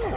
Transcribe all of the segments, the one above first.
You're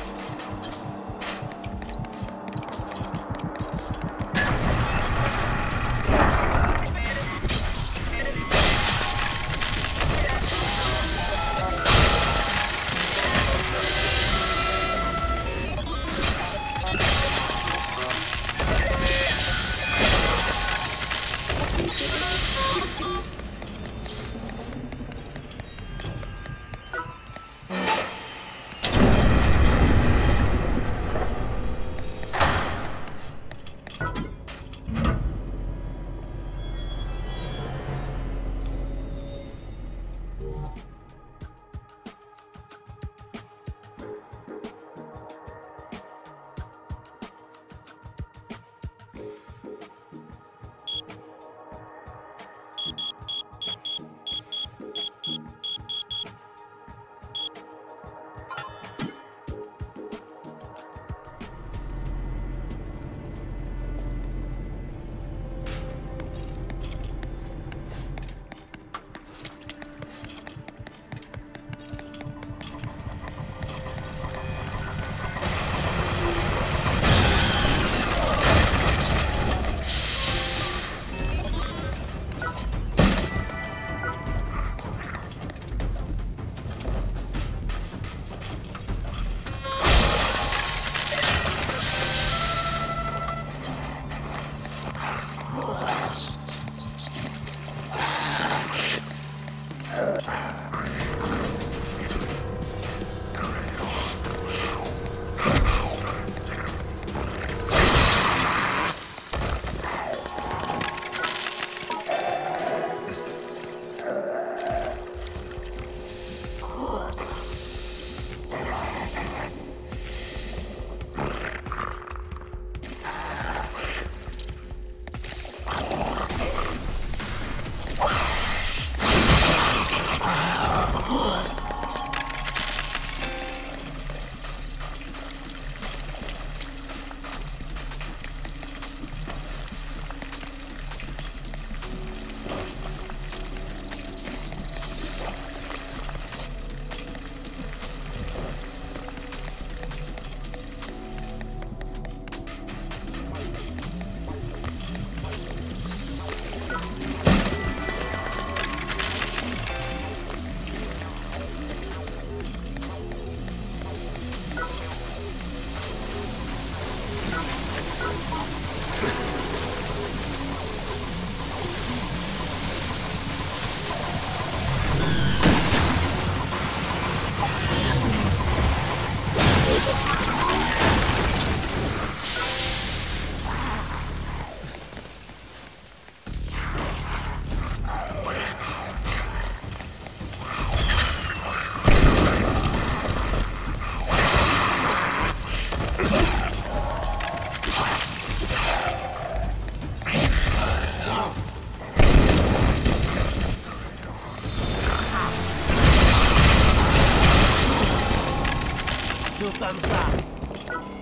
tuntutan sa